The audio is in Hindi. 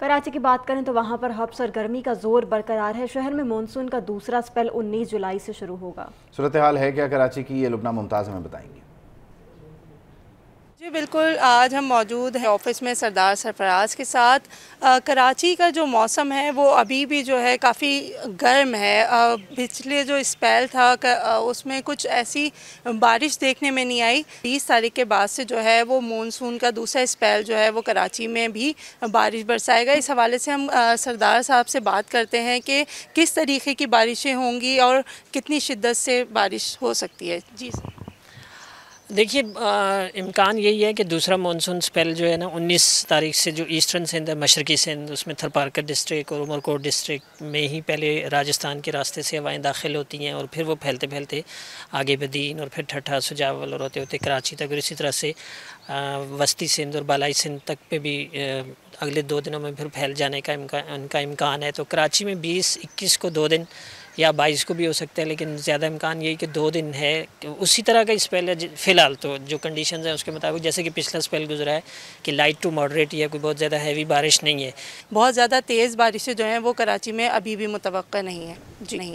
कराची की बात करें तो वहाँ पर हब्स और गर्मी का ज़ोर बरकरार है। शहर में मानसून का दूसरा स्पेल 19 जुलाई से शुरू होगा। सूरत हाल है क्या कराची की? ये लुबना मुमताज़ हमें बताएँगे। जी बिल्कुल आज हम मौजूद हैं ऑफ़िस में सरदार सरफराज के साथ। आ, कराची का जो मौसम है वो अभी भी जो है काफ़ी गर्म है। आ, पिछले जो स्पेल था आ, उसमें कुछ ऐसी बारिश देखने में नहीं आई। 20 तारीख के बाद से जो है वो मानसून का दूसरा स्पेल जो है वो कराची में भी बारिश बरसाएगा इस हवाले से हम सरदार साहब से बात करते हैं कि किस तरीके की बारिशें होंगी और कितनी शिद्दत से बारिश हो सकती है। जी सर। देखिए इम्कान यही है कि दूसरा मानसून स्पेल जो है ना 19 तारीख से जो ईस्टर्न सिंध है, मशरकी सिंध उसमें थरपारकर डिस्ट्रिक्ट और उमरकोट डिस्ट्रिक्ट में ही पहले राजस्थान के रास्ते से हवाएँ दाखिल होती हैं और फिर वो फैलते फैलते आगे बदीन और फिर ठट्ठा, सुजावल और होते होते कराची तक और इसी तरह से वस्ती सिंध और बालाई सिंध तक पे भी अगले दो दिनों में फिर फैल जाने का उनका इम्कान है। तो कराची में बीस, इक्कीस को दो दिन या बाईस को भी हो सकता है, लेकिन ज़्यादा इम्कान यही कि दो दिन है। उसी तरह का स्पेल है फ़िलहाल तो जो कंडीशन है उसके मुताबिक, जैसे कि पिछला स्पेल गुजरा है कि लाइट टू मॉडरेट या कोई बहुत ज़्यादा हैवी बारिश नहीं है। बहुत ज़्यादा तेज़ बारिशें जो हैं, वो कराची में अभी भी मुतव नहीं है। जी, नहीं।